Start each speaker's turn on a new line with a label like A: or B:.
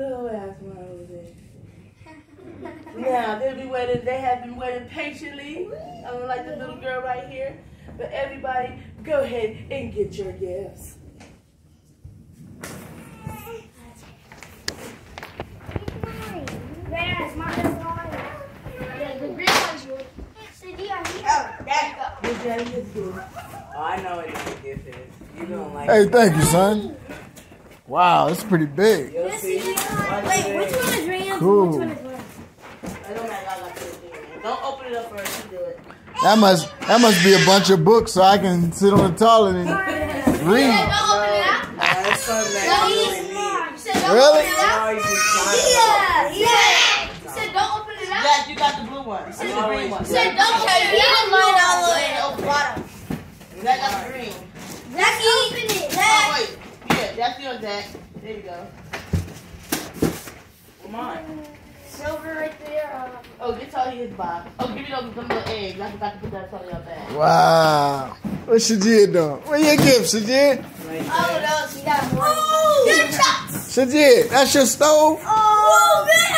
A: Good old ass Moses. Now they'll be waiting. They have been waiting patiently. Unlike the little girl right here. But everybody, go ahead and get your gifts.
B: Where's mine? The green one's yours. CD, I need. Oh, there you
A: Your daddy is good. Oh, I know what your gift is. You don't like
C: Hey,
A: it.
C: thank you, son. Wow, it's pretty big.
A: You'll see. Watch
B: Wait, which one is Rams?
C: Cool.
B: Which one is Rams?
A: It don't matter. I got to do it. Don't open it up first. You do it.
C: That must that must be a bunch of books so I can sit on the toilet and read.
B: Don't open it up.
A: No, that's something that you really need.
B: You said don't
C: Really?
B: open it up.
A: Always be trying to-
B: Yeah, yeah. You said don't open it up.
A: Jack, you got the blue one. This is the green one.
B: You said don't open it up. mine all the way
A: at the bottom. That got the green.
B: Let's open it.
A: Oh, wait. Yeah, that's yours, Jack. There you go. Come on.
B: Silver right there. Uh,
A: Oh, get Tony his box. Oh, give me those them little eggs. I forgot to put that in Tony up bag.
C: Wow. What Shajid doing? Where your gift, Shajid?
A: Right
B: oh
A: there.
B: no, she got more. Oh, good shots.
C: Shajid, that's your stove?
B: Oh, man.